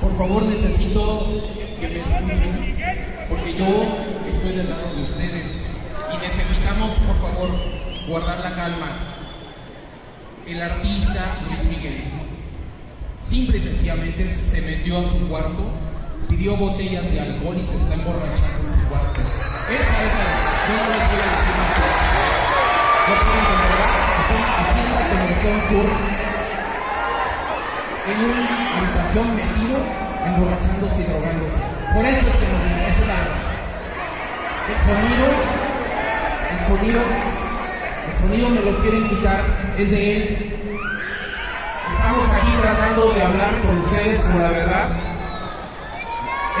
Por favor, necesito que me escuchen, porque yo estoy del lado de ustedes y necesitamos, por favor, guardar la calma. El artista Luis Miguel simple y sencillamente se metió a su cuarto, pidió botellas de alcohol y se está emborrachando en su cuarto. Esa es la. Yo no les voy a decir más. No pueden comprobar, están haciendo la conversión sur en una habitación metido, emborrachándose y drogándose. Por eso es que no esa es. El sonido, el sonido, el sonido me lo quieren quitar, es de él. Estamos aquí tratando de hablar con ustedes con la verdad.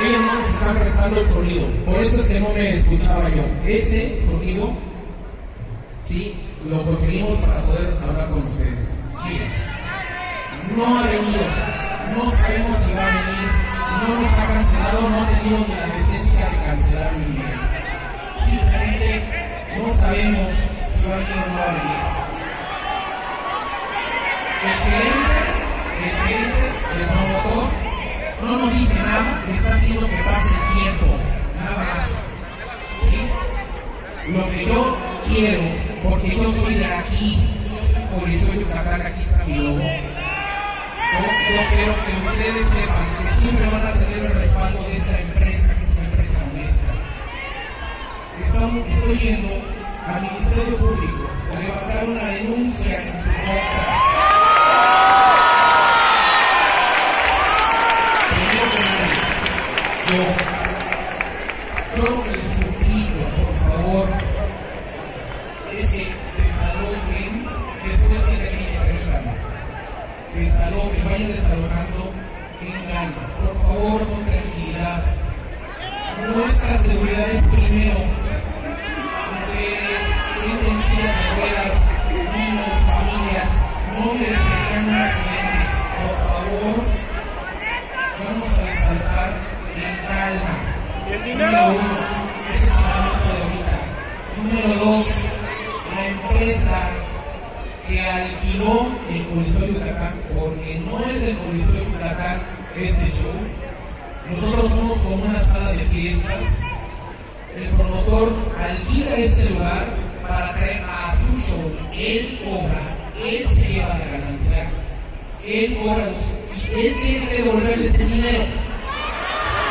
Ellos no nos están prestando el sonido, por eso es que no me escuchaba yo. Este sonido, sí, lo conseguimos para poder hablar con ustedes. No ha venido, no sabemos si va a venir, no nos ha cancelado, no ha tenido ni la decencia de cancelar mi video. Simplemente no sabemos si va a venir o no va a venir. El gerente, el gerente, el promotor, no nos dice nada, está haciendo que pase el tiempo, nada más. Lo que yo quiero, porque yo soy de aquí, policía de Yucatán, aquí está mi logo. Yo, yo quiero que ustedes sepan que siempre van a tener el respaldo de esta empresa, que es una empresa honesta. Estamos, estoy yendo al Ministerio Público a levantar una denuncia en su contra. Yo, yo les suplico, vayan desalojando en por favor, con tranquilidad. Nuestra seguridad es primero. Mujeres, gente en silla de ruedas, niños, familias, no merecerían un accidente. Por favor, vamos a desaltar en calma. ¿Y el Número dinero? uno, ese es el de ahorita. Número dos, la empresa que alquiló el Coliseo Yucatán, porque no es del Coliseo Yucatán este show. Nosotros somos como una sala de fiestas. El promotor alquila este lugar para traer a su show. Él cobra, él se lleva la ganancia, él cobra y él tiene que devolverle ese dinero.